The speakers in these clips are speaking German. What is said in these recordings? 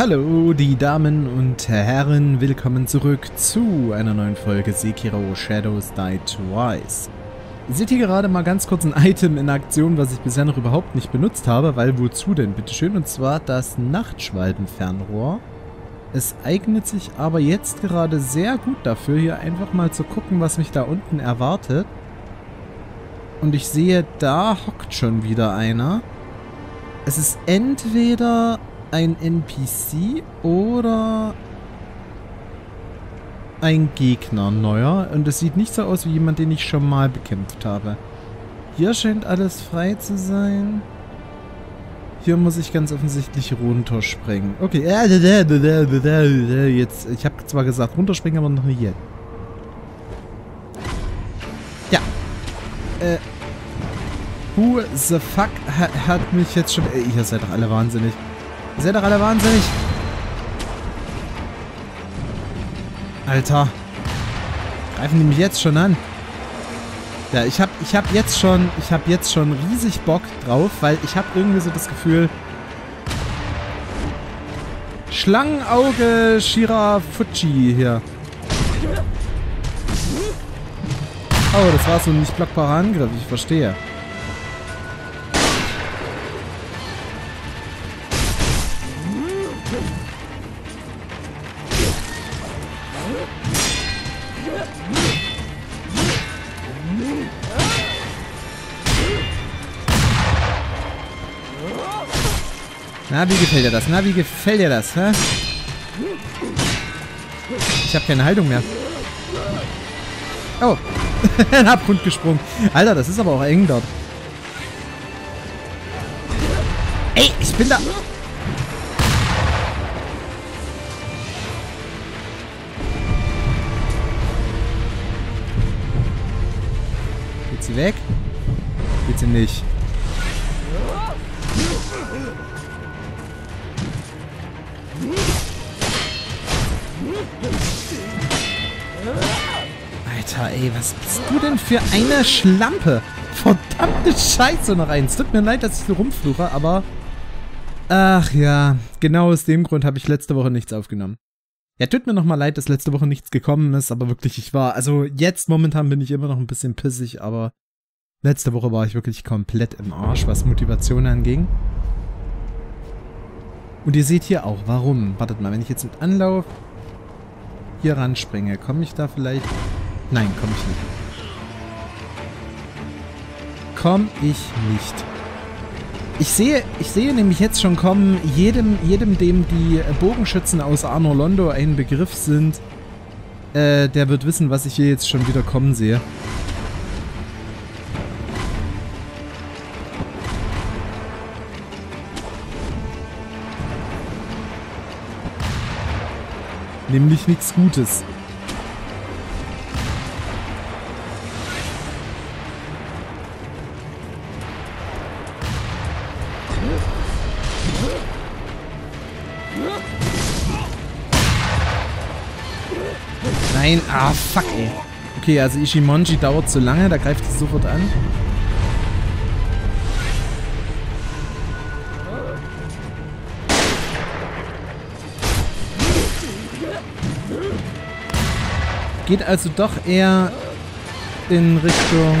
Hallo, die Damen und Herren, willkommen zurück zu einer neuen Folge Sekiro Shadows Die Twice. Ihr seht hier gerade mal ganz kurz ein Item in Aktion, was ich bisher noch überhaupt nicht benutzt habe, weil wozu denn, bitteschön, und zwar das Nachtschwalbenfernrohr. Es eignet sich aber jetzt gerade sehr gut dafür, hier einfach mal zu gucken, was mich da unten erwartet. Und ich sehe, da hockt schon wieder einer. Es ist entweder ein NPC oder ein Gegner neuer. Und es sieht nicht so aus wie jemand, den ich schon mal bekämpft habe. Hier scheint alles frei zu sein. Hier muss ich ganz offensichtlich runterspringen. Okay, jetzt, ich habe zwar gesagt runterspringen, aber noch nicht jetzt. Ja. Äh, who the fuck hat, mich jetzt schon... Ey, ihr seid doch alle wahnsinnig. Ihr seid doch alle wahnsinnig. Alter. Greifen die mich jetzt schon an? Ja, ich hab, ich hab jetzt schon, ich hab jetzt schon riesig Bock drauf, weil ich hab irgendwie so das Gefühl, Schlangenauge Shirafuji hier. Oh, das war so ein nicht blockbarer Angriff, ich verstehe. Wie gefällt dir das? Na, wie gefällt dir das, hä? Ich habe keine Haltung mehr. Oh. Ein Abgrund gesprungen. Alter, das ist aber auch eng dort. Ey, ich bin da... Geht sie weg? Geht sie nicht. Alter, ey, was bist du denn für eine Schlampe? Verdammte Scheiße noch eins. Tut mir leid, dass ich so rumfluche, aber... Ach ja, genau aus dem Grund habe ich letzte Woche nichts aufgenommen. Ja, tut mir nochmal leid, dass letzte Woche nichts gekommen ist, aber wirklich, ich war... Also jetzt momentan bin ich immer noch ein bisschen pissig, aber... Letzte Woche war ich wirklich komplett im Arsch, was Motivation anging. Und ihr seht hier auch, warum. Wartet mal, wenn ich jetzt mit Anlauf hier ranspringe, komme ich da vielleicht... Nein, komme ich nicht. Komme ich nicht. Ich sehe, ich sehe nämlich jetzt schon kommen, jedem, jedem dem die Bogenschützen aus Arno Londo ein Begriff sind, äh, der wird wissen, was ich hier jetzt schon wieder kommen sehe. Nämlich nichts Gutes. Nein, ah fuck ey. Okay, also Ishimonji dauert zu lange, da greift sie sofort an. Geht also doch eher in Richtung...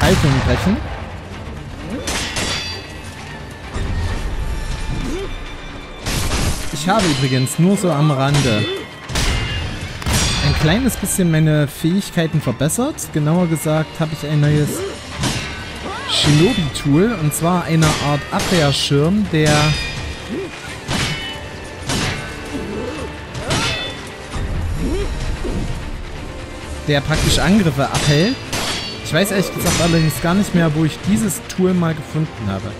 Haltung brechen. Ich habe übrigens nur so am Rande ein kleines bisschen meine Fähigkeiten verbessert. Genauer gesagt habe ich ein neues Shinobi-Tool und zwar eine Art Abwehrschirm, der der praktisch Angriffe abhält. Ich weiß ehrlich gesagt allerdings gar nicht mehr, wo ich dieses Tool mal gefunden habe.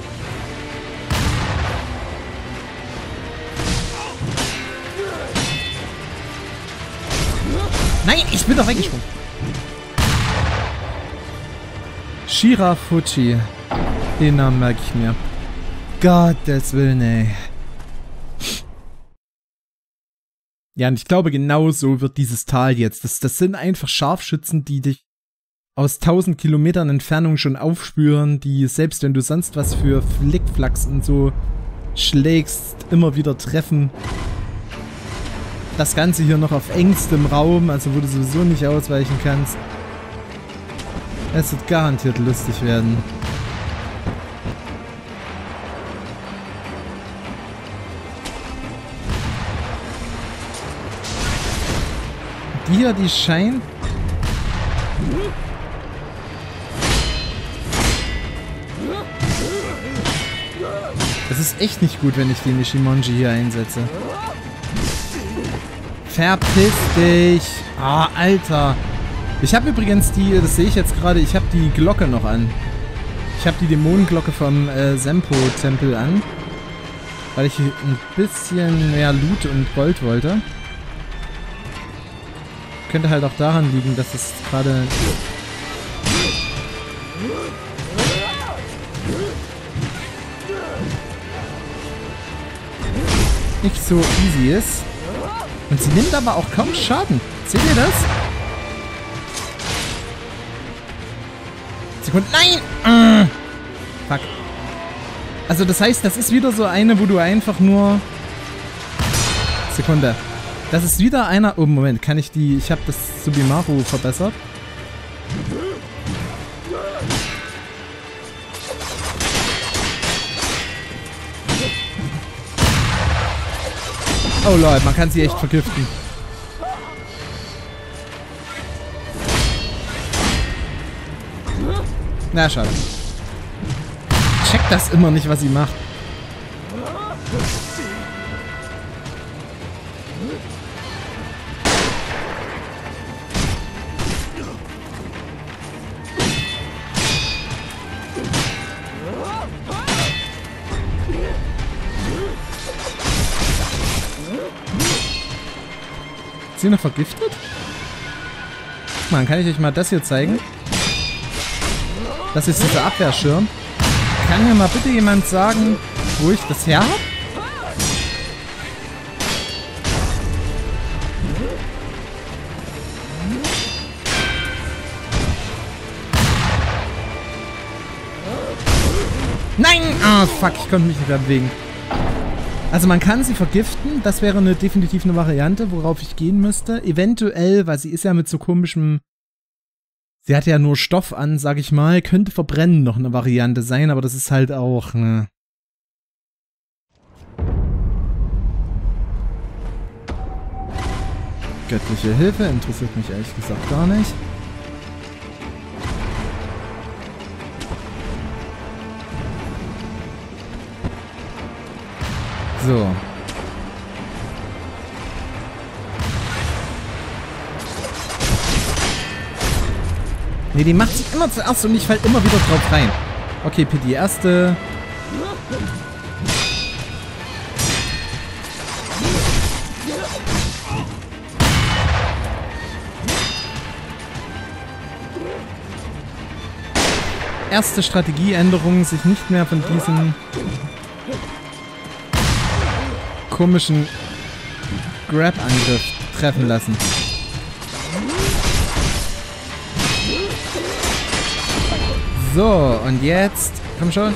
Nein, ich bin doch weggesprungen. Shira Fuji. Den Namen merke ich mir. Gottes Willen, ey. Ja, und ich glaube, genau so wird dieses Tal jetzt. Das, das sind einfach Scharfschützen, die dich aus 1000 Kilometern Entfernung schon aufspüren, die selbst wenn du sonst was für Flickflacks und so schlägst, immer wieder treffen. Das Ganze hier noch auf engstem Raum, also wo du sowieso nicht ausweichen kannst. Es wird garantiert lustig werden. Hier, die scheint... Es ist echt nicht gut, wenn ich die Nishimonji hier einsetze. Verpiss dich! Ah, Alter! Ich habe übrigens die, das sehe ich jetzt gerade, ich habe die Glocke noch an. Ich habe die Dämonenglocke vom äh, Sempo-Tempel an. Weil ich ein bisschen mehr Loot und Gold wollte. Könnte halt auch daran liegen, dass es gerade... nicht so easy ist. Und sie nimmt aber auch kaum Schaden. Seht ihr das? Sekunde. Nein! Äh. Fuck. Also das heißt, das ist wieder so eine, wo du einfach nur... Sekunde. Das ist wieder einer... Oh, Moment. Kann ich die... Ich habe das Subimaru verbessert. Oh Leute, man kann sie echt vergiften. Na, schade. Checkt das immer nicht, was sie macht. Sie noch vergiftet? Man, kann ich euch mal das hier zeigen? Das ist dieser Abwehrschirm. Kann mir mal bitte jemand sagen, wo ich das her habe? Nein! Ah, oh, fuck, ich konnte mich nicht mehr bewegen. Also man kann sie vergiften, das wäre eine definitiv eine Variante, worauf ich gehen müsste. Eventuell, weil sie ist ja mit so komischem Sie hat ja nur Stoff an, sag ich mal. Könnte verbrennen noch eine Variante sein, aber das ist halt auch, ne. Göttliche Hilfe interessiert mich ehrlich gesagt gar nicht. So. Ne, die macht sich immer zuerst und ich fall immer wieder drauf rein. Okay, P, die erste... Erste Strategieänderung, sich nicht mehr von diesem komischen Grab-Angriff treffen lassen. So, und jetzt... Komm schon.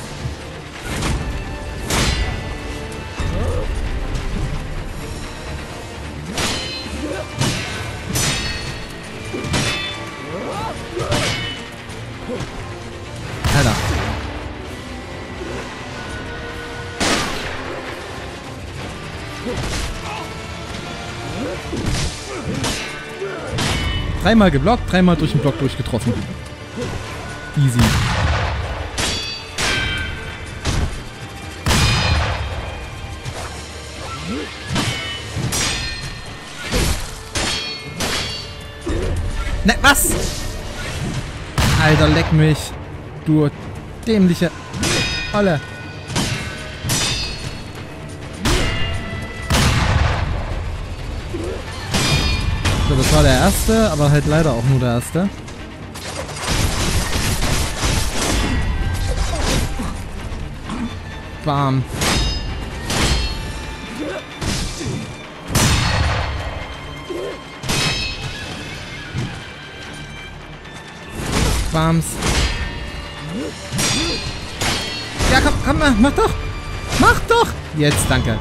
Dreimal geblockt, dreimal durch den Block durchgetroffen. Easy. Ne, was? Alter, leck mich. Du dämliche Olle. So, das war der erste, aber halt leider auch nur der erste. Bam. Bams. Ja, komm, komm, mach doch. Mach doch. Jetzt, danke.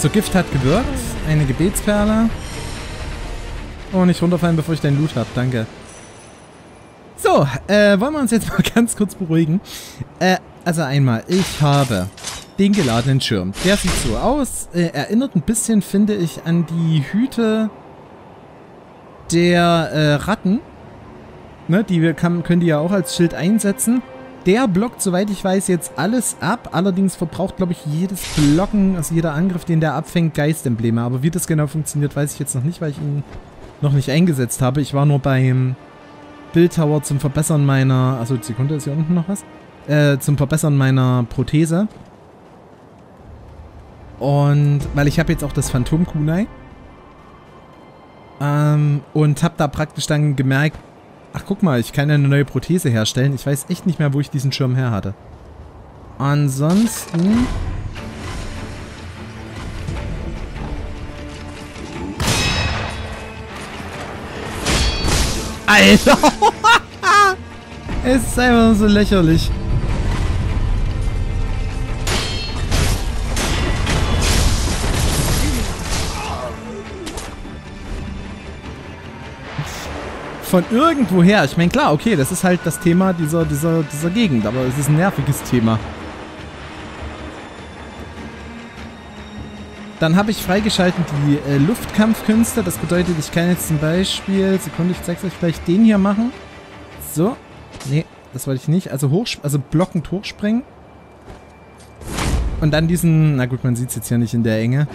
So, Gift hat gewirkt. Eine Gebetsperle. Oh, nicht runterfallen, bevor ich deinen Loot habe. Danke. So, äh, wollen wir uns jetzt mal ganz kurz beruhigen. Äh, also einmal, ich habe den geladenen Schirm. Der sieht so aus. Äh, erinnert ein bisschen, finde ich, an die Hüte der äh, Ratten. Ne, die wir kann, können die ja auch als Schild einsetzen. Der blockt, soweit ich weiß, jetzt alles ab. Allerdings verbraucht, glaube ich, jedes Blocken, also jeder Angriff, den der abfängt, Geistembleme. Aber wie das genau funktioniert, weiß ich jetzt noch nicht, weil ich ihn noch nicht eingesetzt habe. Ich war nur beim Bildtower zum Verbessern meiner... Also Sekunde, ist hier unten noch was? Äh, zum Verbessern meiner Prothese. Und weil ich habe jetzt auch das Phantom Kunai. Ähm, und habe da praktisch dann gemerkt, ach guck mal, ich kann eine neue Prothese herstellen. Ich weiß echt nicht mehr, wo ich diesen Schirm her hatte. Ansonsten... Alter! es ist einfach so lächerlich. Von irgendwoher. Ich meine, klar, okay, das ist halt das Thema dieser, dieser, dieser Gegend, aber es ist ein nerviges Thema. Dann habe ich freigeschalten die äh, Luftkampfkünste. Das bedeutet, ich kann jetzt zum Beispiel, Sekunde, ich zeig's euch gleich, den hier machen. So. Nee, das wollte ich nicht. Also hoch, also blockend hochspringen. Und dann diesen, na gut, man sieht es jetzt hier nicht in der Enge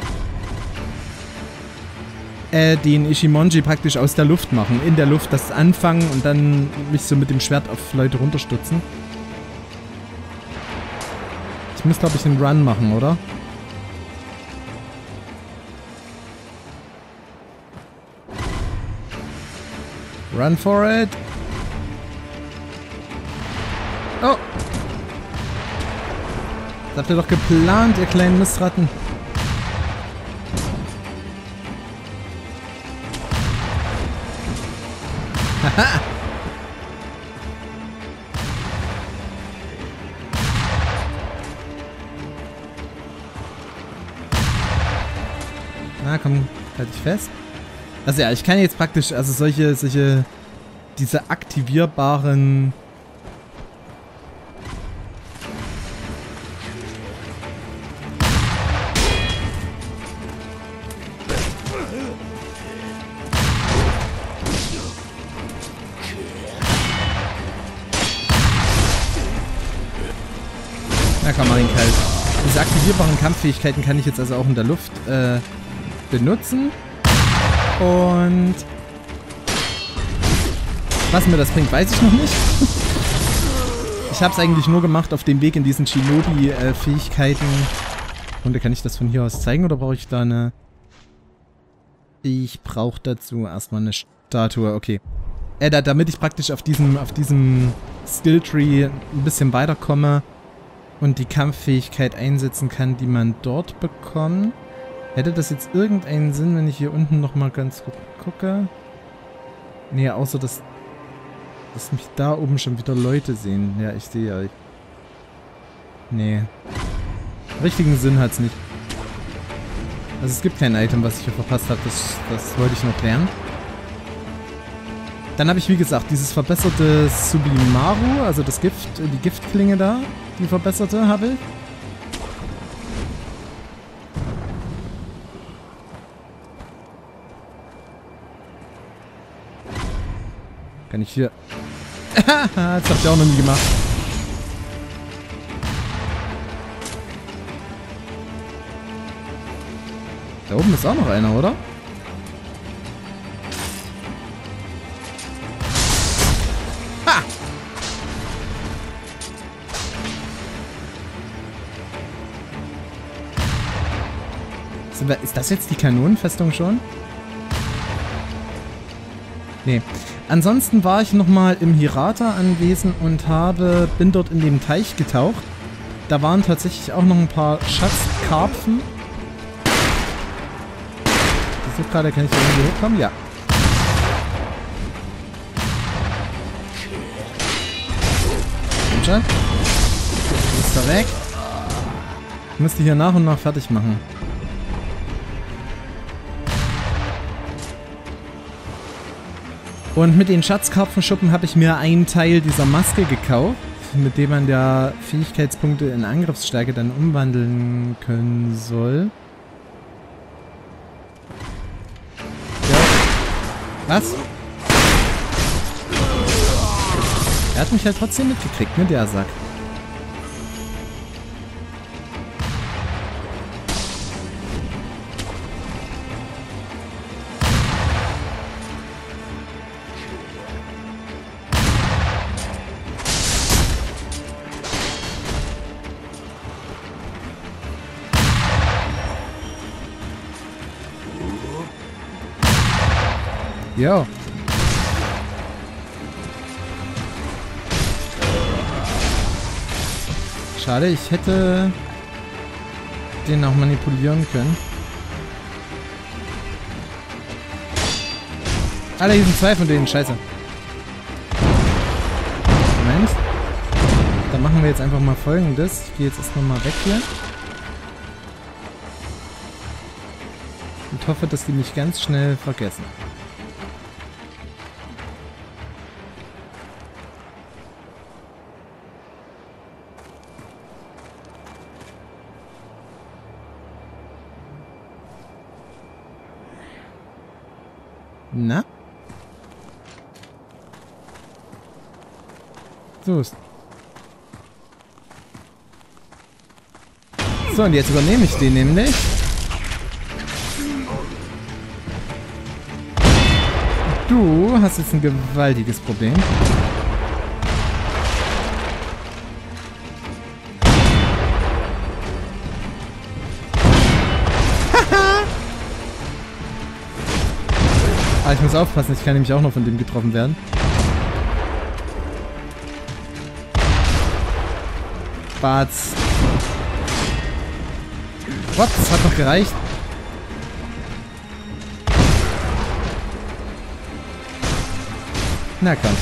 äh, den Ishimonji praktisch aus der Luft machen. In der Luft das anfangen und dann mich so mit dem Schwert auf Leute runterstützen. Ich muss, glaube ich, einen Run machen, oder? Run for it. Oh. Das habt ihr doch geplant, ihr kleinen Missratten. Na komm, halt dich fest. Also ja, ich kann jetzt praktisch, also solche, solche, diese aktivierbaren Kampffähigkeiten kann ich jetzt also auch in der Luft äh, benutzen. Und was mir das bringt, weiß ich noch nicht. ich habe es eigentlich nur gemacht auf dem Weg in diesen Shinobi-Fähigkeiten. Und kann ich das von hier aus zeigen oder brauche ich da eine... Ich brauche dazu erstmal eine Statue. Okay. Äh, da, damit ich praktisch auf diesem, auf diesem Skilltree ein bisschen weiterkomme, und die Kampffähigkeit einsetzen kann, die man dort bekommt. Hätte das jetzt irgendeinen Sinn, wenn ich hier unten nochmal ganz gut gucke? Nee, außer dass, dass mich da oben schon wieder Leute sehen. Ja, ich sehe euch. Nee. Richtigen Sinn hat's nicht. Also es gibt kein Item, was ich hier verpasst habe. Das, das wollte ich noch lernen. Dann habe ich, wie gesagt, dieses verbesserte Sublimaru, also das Gift, die Giftklinge da. Die verbesserte habe ich. Kann ich hier... das hab ich auch noch nie gemacht. Da oben ist auch noch einer, oder? Ist das jetzt die Kanonenfestung schon? Nee. Ansonsten war ich nochmal im Hirata anwesend und habe, bin dort in dem Teich getaucht. Da waren tatsächlich auch noch ein paar Schatzkarpfen. Ich suche gerade, kann ich da irgendwie hochkommen? Ja. Komm schon. Ist da weg. Ich müsste hier nach und nach fertig machen. Und mit den Schatzkarpfenschuppen habe ich mir einen Teil dieser Maske gekauft, mit dem man ja Fähigkeitspunkte in Angriffsstärke dann umwandeln können soll. Ja. Was? Er hat mich halt trotzdem mitgekriegt, ne, der Sack. Jo. Schade, ich hätte den auch manipulieren können. Alter, hier sind zwei von denen. Scheiße. Moment. Dann machen wir jetzt einfach mal folgendes. Ich gehe jetzt erstmal mal weg hier. Und hoffe, dass die mich ganz schnell vergessen. So ist. So, und jetzt übernehme ich den nämlich. Du hast jetzt ein gewaltiges Problem. Ah, ich muss aufpassen, ich kann nämlich auch noch von dem getroffen werden. Batz. What? Das hat noch gereicht. Na komm.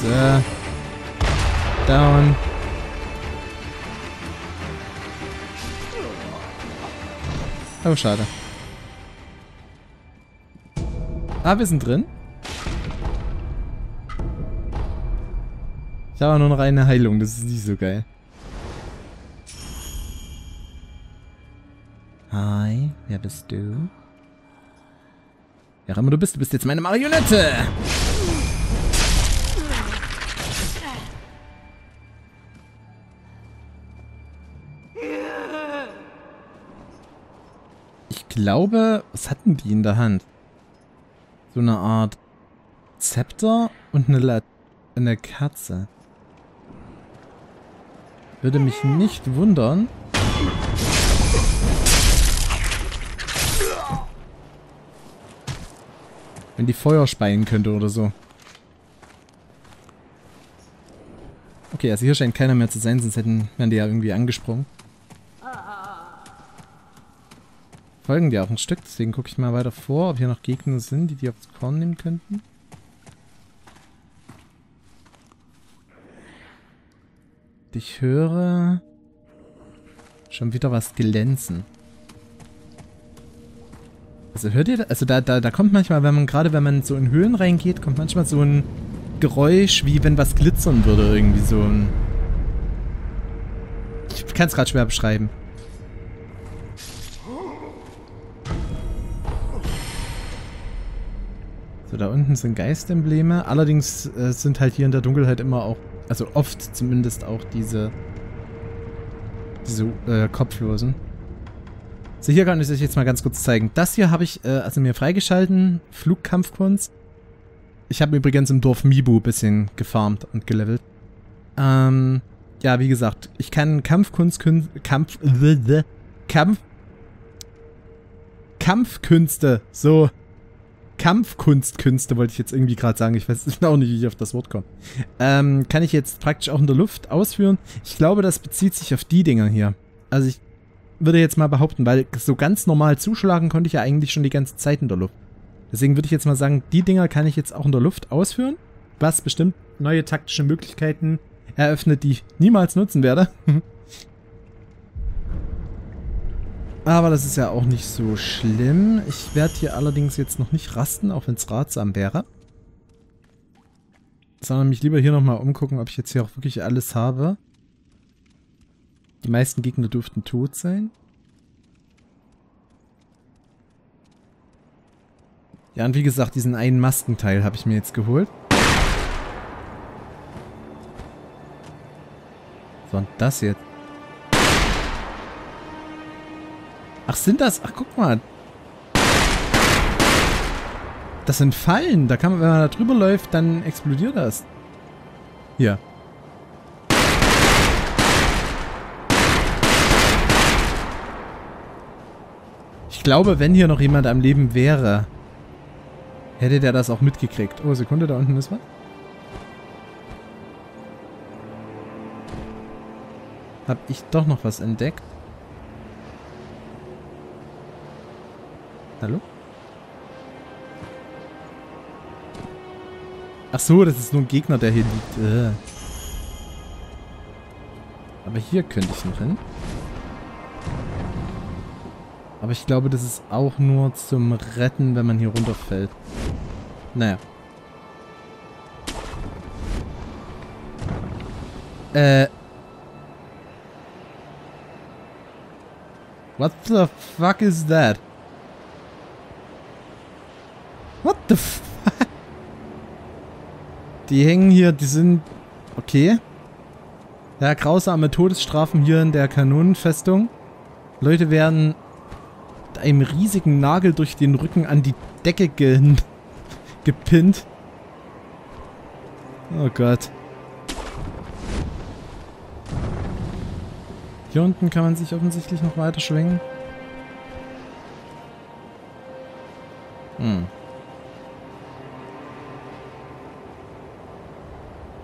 So. Down. Oh, schade. Ah, wir sind drin. Ich habe nur noch eine Heilung, das ist nicht so geil. Hi, wer bist du? Wer immer du bist, du bist jetzt meine Marionette! Ich glaube, was hatten die in der Hand? So eine Art Zepter und eine, La eine Kerze. Würde mich nicht wundern. Wenn die Feuer speien könnte oder so. Okay, also hier scheint keiner mehr zu sein, sonst hätten, wären die ja irgendwie angesprungen. folgen die auch ein Stück, deswegen gucke ich mal weiter vor, ob hier noch Gegner sind, die die aufs Korn nehmen könnten. Ich höre schon wieder was glänzen. Also hört ihr, also da, da, da kommt manchmal, wenn man gerade, wenn man so in Höhlen reingeht, kommt manchmal so ein Geräusch, wie wenn was glitzern würde, irgendwie so ein... Ich kann es gerade schwer beschreiben. So, da unten sind Geistembleme. Allerdings äh, sind halt hier in der Dunkelheit immer auch, also oft zumindest auch diese, diese äh, Kopflosen. So, hier kann ich euch jetzt mal ganz kurz zeigen. Das hier habe ich äh, also mir freigeschalten. Flugkampfkunst. Ich habe übrigens im Dorf Mibu ein bisschen gefarmt und gelevelt. Ähm, ja, wie gesagt, ich kann Kampfkunst, Kampf, Kampf, Kampfkünste, so, Kampfkunstkünste wollte ich jetzt irgendwie gerade sagen. Ich weiß auch nicht, wie ich auf das Wort komme. Ähm, kann ich jetzt praktisch auch in der Luft ausführen. Ich glaube, das bezieht sich auf die Dinger hier. Also ich würde jetzt mal behaupten, weil so ganz normal zuschlagen konnte ich ja eigentlich schon die ganze Zeit in der Luft. Deswegen würde ich jetzt mal sagen, die Dinger kann ich jetzt auch in der Luft ausführen. was bestimmt neue taktische Möglichkeiten eröffnet, die ich niemals nutzen werde. Aber das ist ja auch nicht so schlimm. Ich werde hier allerdings jetzt noch nicht rasten, auch wenn es ratsam wäre. Sondern mich lieber hier nochmal umgucken, ob ich jetzt hier auch wirklich alles habe. Die meisten Gegner dürften tot sein. Ja, und wie gesagt, diesen einen Maskenteil habe ich mir jetzt geholt. So, und das jetzt. Ach, sind das? Ach, guck mal. Das sind Fallen. Da kann man, wenn man da drüber läuft, dann explodiert das. Hier. Ich glaube, wenn hier noch jemand am Leben wäre, hätte der das auch mitgekriegt. Oh, Sekunde, da unten ist was. Hab ich doch noch was entdeckt. Hallo? Ach so, das ist nur ein Gegner, der hier liegt. Äh. Aber hier könnte ich noch hin. Aber ich glaube, das ist auch nur zum Retten, wenn man hier runterfällt. Naja. Äh. What the fuck is that? What the fuck? Die hängen hier, die sind... Okay. Ja, grausame Todesstrafen hier in der Kanonenfestung. Leute werden einem riesigen Nagel durch den Rücken an die Decke ge gepinnt. Oh Gott. Hier unten kann man sich offensichtlich noch weiter schwingen. Hm.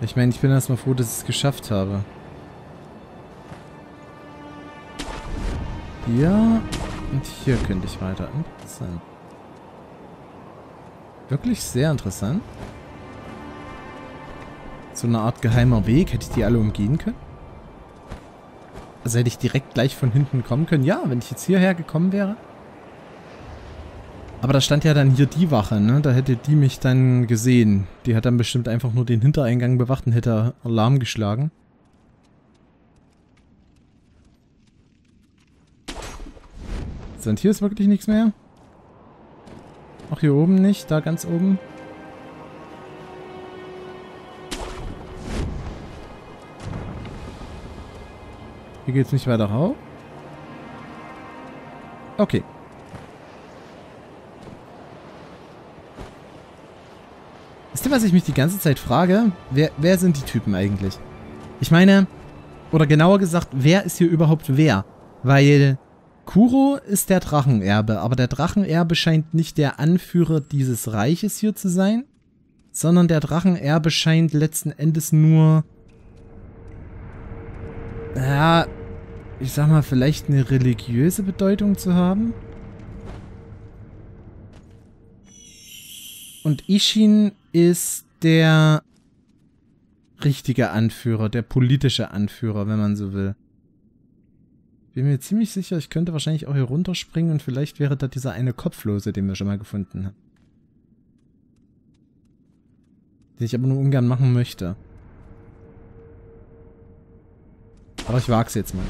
Ich meine, ich bin erstmal froh, dass ich es geschafft habe. Hier und hier könnte ich weiter. Interessant. Wirklich sehr interessant. So eine Art geheimer Weg. Hätte ich die alle umgehen können? Also hätte ich direkt gleich von hinten kommen können? Ja, wenn ich jetzt hierher gekommen wäre. Aber da stand ja dann hier die Wache, ne? Da hätte die mich dann gesehen. Die hat dann bestimmt einfach nur den Hintereingang bewacht und hätte Alarm geschlagen. So, und hier ist wirklich nichts mehr. Auch hier oben nicht, da ganz oben. Hier geht es nicht weiter rauf. Okay. Ihr, was ich mich die ganze Zeit frage? Wer, wer sind die Typen eigentlich? Ich meine, oder genauer gesagt, wer ist hier überhaupt wer? Weil Kuro ist der Drachenerbe, aber der Drachenerbe scheint nicht der Anführer dieses Reiches hier zu sein, sondern der Drachenerbe scheint letzten Endes nur, ja, ich sag mal, vielleicht eine religiöse Bedeutung zu haben. Und Ishin ist der richtige Anführer, der politische Anführer, wenn man so will. Bin mir ziemlich sicher, ich könnte wahrscheinlich auch hier runterspringen und vielleicht wäre da dieser eine Kopflose, den wir schon mal gefunden haben. Den ich aber nur ungern machen möchte. Aber ich wag's jetzt mal.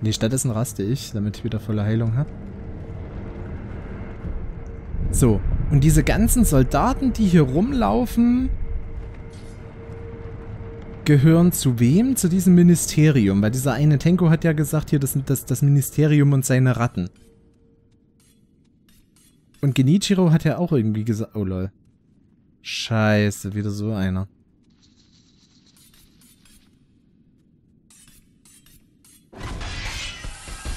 Nee, stattdessen raste ich, damit ich wieder volle Heilung habe. So, und diese ganzen Soldaten, die hier rumlaufen, gehören zu wem? Zu diesem Ministerium. Weil dieser eine Tenko hat ja gesagt, hier, das sind das, das Ministerium und seine Ratten. Und Genichiro hat ja auch irgendwie gesagt... Oh lol. Scheiße, wieder so einer.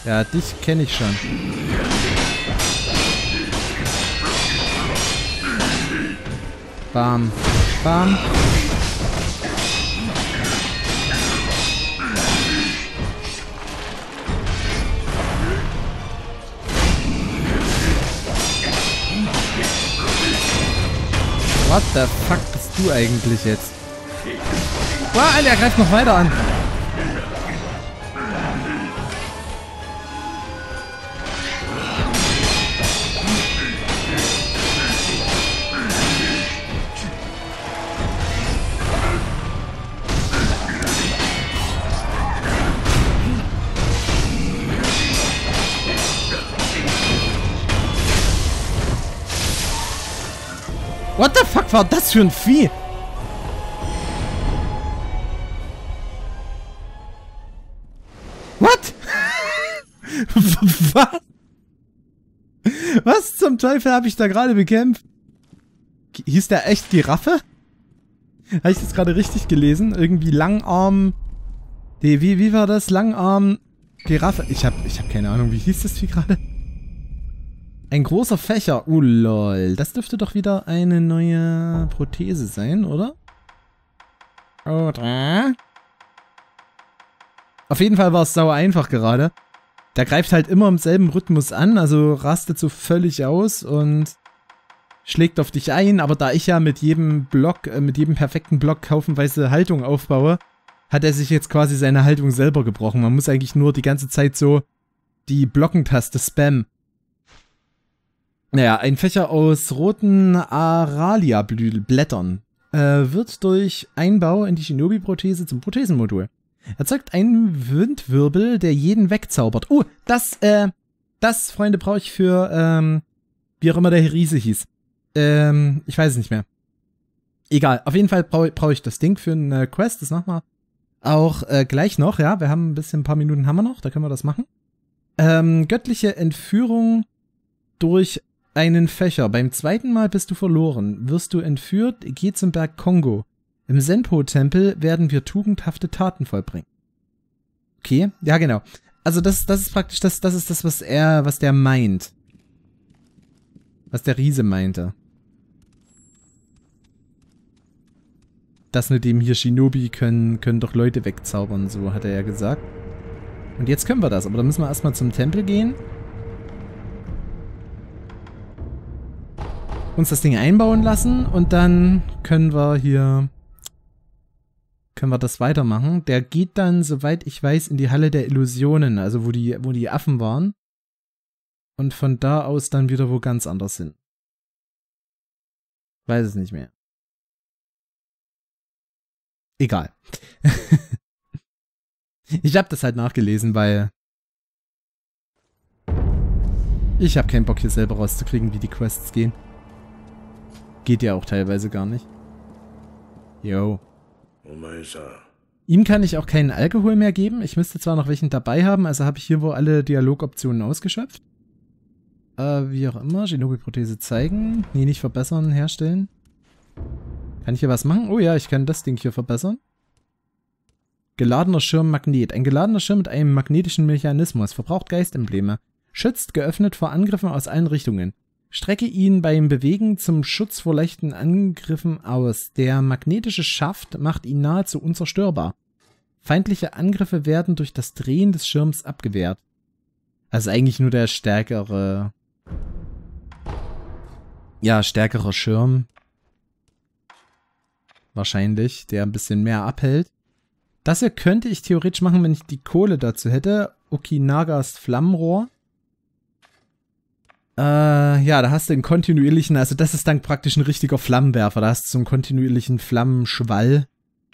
Ja, dich kenne ich schon. Bam. Bam. What the fuck bist du eigentlich jetzt? Wow, Alter, er greift noch weiter an. What the fuck war das für ein Vieh? What? Was? Was zum Teufel habe ich da gerade bekämpft? Hieß der echt Giraffe? Habe ich das gerade richtig gelesen? Irgendwie Langarm... Nee, wie, wie war das? Langarm... Giraffe... Ich habe ich hab keine Ahnung, wie hieß das wie gerade? Ein großer Fächer. Uh, lol. Das dürfte doch wieder eine neue Prothese sein, oder? Oder? Auf jeden Fall war es sauer einfach gerade. Der greift halt immer im selben Rhythmus an, also rastet so völlig aus und schlägt auf dich ein. Aber da ich ja mit jedem Block, äh, mit jedem perfekten Block haufenweise Haltung aufbaue, hat er sich jetzt quasi seine Haltung selber gebrochen. Man muss eigentlich nur die ganze Zeit so die Blockentaste spammen. Naja, ein Fächer aus roten Aralia-Blättern äh, wird durch Einbau in die Shinobi-Prothese zum Prothesenmodul. Erzeugt einen Windwirbel, der jeden wegzaubert. Oh, das, äh, das, Freunde, brauche ich für, ähm, wie auch immer der Riese hieß. Ähm, ich weiß es nicht mehr. Egal, auf jeden Fall brauche brauch ich das Ding für eine Quest, das machen wir auch äh, gleich noch, ja. Wir haben ein bisschen, ein paar Minuten haben wir noch, da können wir das machen. Ähm, göttliche Entführung durch einen Fächer. Beim zweiten Mal bist du verloren. Wirst du entführt, geh zum Berg Kongo. Im Senpo-Tempel werden wir tugendhafte Taten vollbringen. Okay, ja genau. Also das, das ist praktisch das, das ist das, was er, was der meint. Was der Riese meinte. Das mit dem hier Shinobi können, können doch Leute wegzaubern, so hat er ja gesagt. Und jetzt können wir das, aber da müssen wir erstmal zum Tempel gehen. Uns das Ding einbauen lassen und dann können wir hier können wir das weitermachen. Der geht dann, soweit ich weiß, in die Halle der Illusionen, also wo die, wo die Affen waren. Und von da aus dann wieder wo ganz anders hin. Weiß es nicht mehr. Egal. ich habe das halt nachgelesen, weil ich habe keinen Bock hier selber rauszukriegen, wie die Quests gehen. Geht ja auch teilweise gar nicht. Yo. Ihm kann ich auch keinen Alkohol mehr geben. Ich müsste zwar noch welchen dabei haben, also habe ich hier wohl alle Dialogoptionen ausgeschöpft. Äh, wie auch immer. Shinobi-Prothese zeigen. Nee, nicht verbessern, herstellen. Kann ich hier was machen? Oh ja, ich kann das Ding hier verbessern. Geladener Schirm Magnet. Ein geladener Schirm mit einem magnetischen Mechanismus. Verbraucht Geistembleme. Schützt geöffnet vor Angriffen aus allen Richtungen. Strecke ihn beim Bewegen zum Schutz vor leichten Angriffen aus. Der magnetische Schaft macht ihn nahezu unzerstörbar. Feindliche Angriffe werden durch das Drehen des Schirms abgewehrt. Also eigentlich nur der stärkere... Ja, stärkere Schirm. Wahrscheinlich, der ein bisschen mehr abhält. Das hier könnte ich theoretisch machen, wenn ich die Kohle dazu hätte. Okinagas Flammenrohr. Äh, ja, da hast du einen kontinuierlichen, also das ist dann praktisch ein richtiger Flammenwerfer. Da hast du so einen kontinuierlichen Flammenschwall.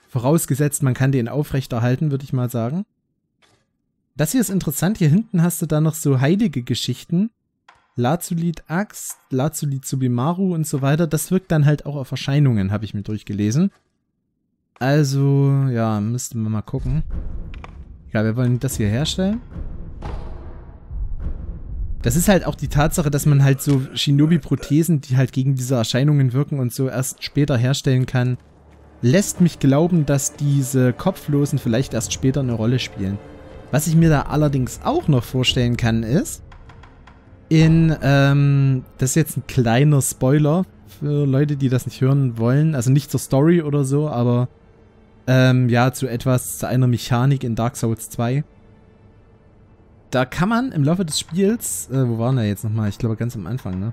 Vorausgesetzt, man kann den aufrechterhalten, würde ich mal sagen. Das hier ist interessant. Hier hinten hast du dann noch so heilige Geschichten. Lazulid Axt, Lazulid Subimaru und so weiter. Das wirkt dann halt auch auf Erscheinungen, habe ich mir durchgelesen. Also, ja, müssten wir mal gucken. Ja, wir wollen das hier herstellen. Das ist halt auch die Tatsache, dass man halt so Shinobi-Prothesen, die halt gegen diese Erscheinungen wirken und so erst später herstellen kann, lässt mich glauben, dass diese Kopflosen vielleicht erst später eine Rolle spielen. Was ich mir da allerdings auch noch vorstellen kann, ist, in, ähm, das ist jetzt ein kleiner Spoiler für Leute, die das nicht hören wollen, also nicht zur Story oder so, aber, ähm, ja, zu etwas, zu einer Mechanik in Dark Souls 2 da kann man im Laufe des Spiels, äh, wo waren wir jetzt nochmal? Ich glaube ganz am Anfang, ne?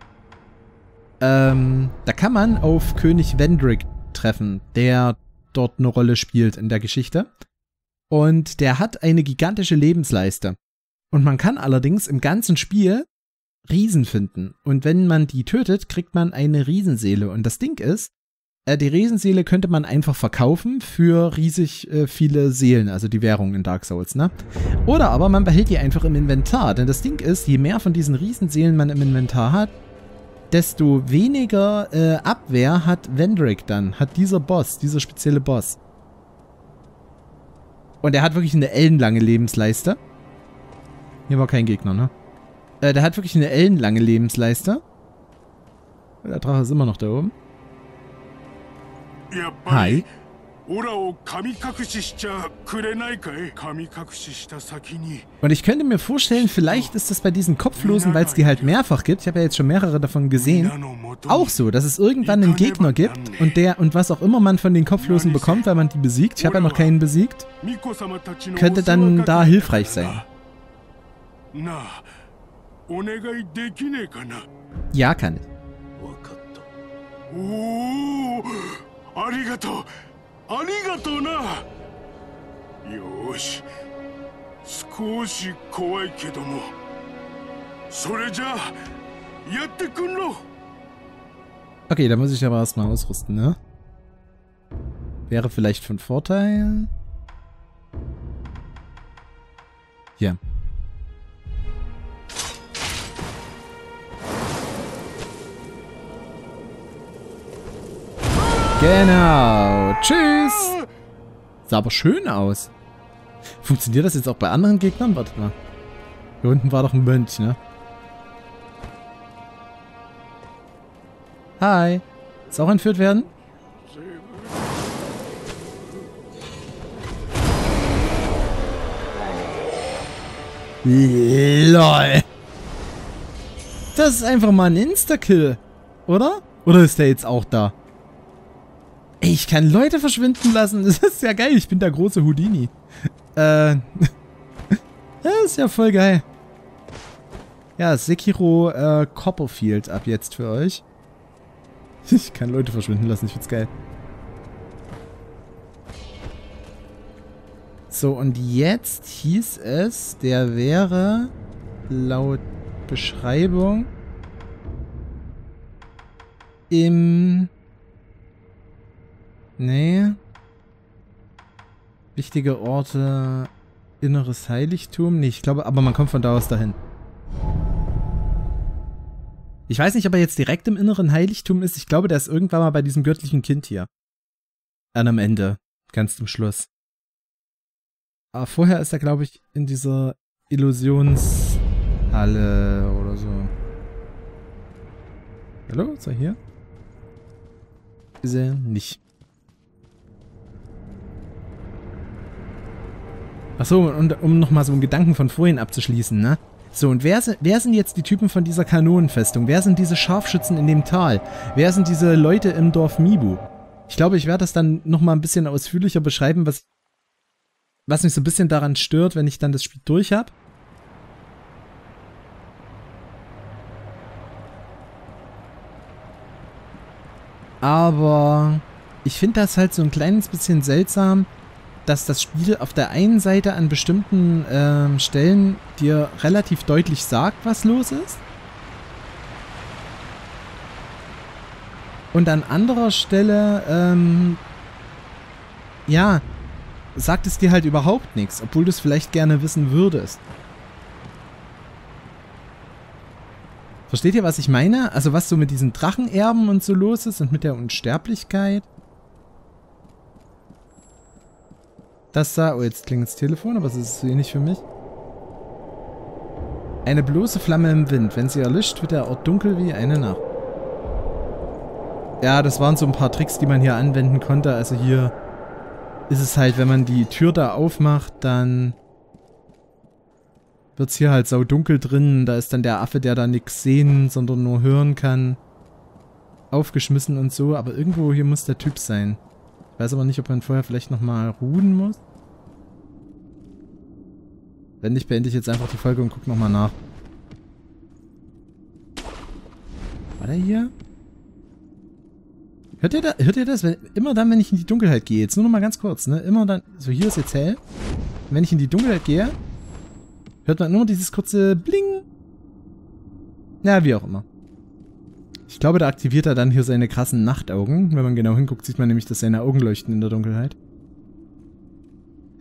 Ähm, da kann man auf König Vendrick treffen, der dort eine Rolle spielt in der Geschichte. Und der hat eine gigantische Lebensleiste. Und man kann allerdings im ganzen Spiel Riesen finden. Und wenn man die tötet, kriegt man eine Riesenseele. Und das Ding ist, die Riesenseele könnte man einfach verkaufen für riesig äh, viele Seelen, also die Währung in Dark Souls, ne? Oder aber man behält die einfach im Inventar. Denn das Ding ist, je mehr von diesen Riesenseelen man im Inventar hat, desto weniger äh, Abwehr hat Vendrick dann, hat dieser Boss, dieser spezielle Boss. Und er hat wirklich eine ellenlange Lebensleiste. Hier war kein Gegner, ne? Äh, der hat wirklich eine ellenlange Lebensleiste. Der Drache ist immer noch da oben. Hi. Und ich könnte mir vorstellen, vielleicht ist das bei diesen Kopflosen, weil es die halt mehrfach gibt, ich habe ja jetzt schon mehrere davon gesehen, auch so, dass es irgendwann einen Gegner gibt und der und was auch immer man von den Kopflosen bekommt, weil man die besiegt, ich habe ja noch keinen besiegt, könnte dann da hilfreich sein. Ja, kann ich. ありがとうありがとうなよし少し怖いけどもそれじゃあやってくんろ Okay, da muss ich aber erstmal ausrüsten, ne? Wäre vielleicht von Vorteil. Hier. Genau. Tschüss. Sah aber schön aus. Funktioniert das jetzt auch bei anderen Gegnern? Wartet mal. Hier unten war doch ein Mönch, ne? Hi. Ist auch entführt werden? LOL. Das ist einfach mal ein Insta-Kill. Oder? Oder ist der jetzt auch da? Ey, ich kann Leute verschwinden lassen. Das ist ja geil. Ich bin der große Houdini. Äh. das ist ja voll geil. Ja, Sekiro äh, Copperfield ab jetzt für euch. Ich kann Leute verschwinden lassen. Ich find's geil. So, und jetzt hieß es, der wäre laut Beschreibung im Nee. Wichtige Orte, inneres Heiligtum. Nee, ich glaube, aber man kommt von da aus dahin. Ich weiß nicht, ob er jetzt direkt im inneren Heiligtum ist. Ich glaube, der ist irgendwann mal bei diesem göttlichen Kind hier. An am Ende. Ganz zum Schluss. Aber vorher ist er, glaube ich, in dieser Illusionshalle oder so. Hallo? Ist er hier? Ist er nicht. Achso, und um nochmal so einen Gedanken von vorhin abzuschließen, ne? So, und wer, wer sind jetzt die Typen von dieser Kanonenfestung? Wer sind diese Scharfschützen in dem Tal? Wer sind diese Leute im Dorf Mibu? Ich glaube, ich werde das dann nochmal ein bisschen ausführlicher beschreiben, was, was mich so ein bisschen daran stört, wenn ich dann das Spiel durch habe. Aber ich finde das halt so ein kleines bisschen seltsam, dass das Spiel auf der einen Seite an bestimmten ähm, Stellen dir relativ deutlich sagt, was los ist. Und an anderer Stelle, ähm, ja, sagt es dir halt überhaupt nichts, obwohl du es vielleicht gerne wissen würdest. Versteht ihr, was ich meine? Also was so mit diesen Drachenerben und so los ist und mit der Unsterblichkeit? Das da, oh jetzt klingt das Telefon, aber es ist so ähnlich für mich. Eine bloße Flamme im Wind. Wenn sie erlischt, wird der Ort dunkel wie eine Nacht. Ja, das waren so ein paar Tricks, die man hier anwenden konnte. Also hier ist es halt, wenn man die Tür da aufmacht, dann wird es hier halt saudunkel drin. Da ist dann der Affe, der da nichts sehen, sondern nur hören kann, aufgeschmissen und so. Aber irgendwo hier muss der Typ sein. Ich weiß aber nicht, ob man vorher vielleicht nochmal ruhen muss. Wenn nicht, beende ich jetzt einfach die Folge und gucke nochmal nach. War der hier? Hört ihr, da, hört ihr das? Wenn, immer dann, wenn ich in die Dunkelheit gehe, jetzt nur noch mal ganz kurz, ne? Immer dann, so hier ist jetzt hell. Wenn ich in die Dunkelheit gehe, hört man nur dieses kurze Bling. Ja, wie auch immer. Ich glaube, da aktiviert er dann hier seine krassen Nachtaugen. Wenn man genau hinguckt, sieht man nämlich, dass seine Augen leuchten in der Dunkelheit.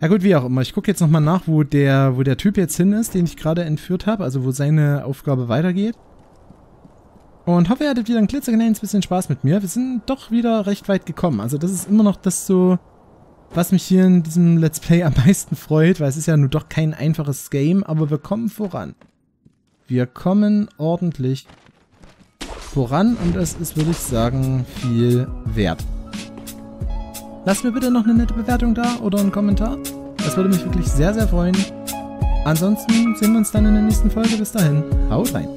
Ja gut, wie auch immer. Ich gucke jetzt nochmal nach, wo der, wo der Typ jetzt hin ist, den ich gerade entführt habe. Also wo seine Aufgabe weitergeht. Und hoffe, ihr hattet wieder ein klitzekleines bisschen Spaß mit mir. Wir sind doch wieder recht weit gekommen. Also das ist immer noch das so, was mich hier in diesem Let's Play am meisten freut, weil es ist ja nur doch kein einfaches Game, aber wir kommen voran. Wir kommen ordentlich voran und es ist, würde ich sagen, viel wert. Lasst mir bitte noch eine nette Bewertung da oder einen Kommentar. Das würde mich wirklich sehr, sehr freuen. Ansonsten sehen wir uns dann in der nächsten Folge. Bis dahin, haut rein.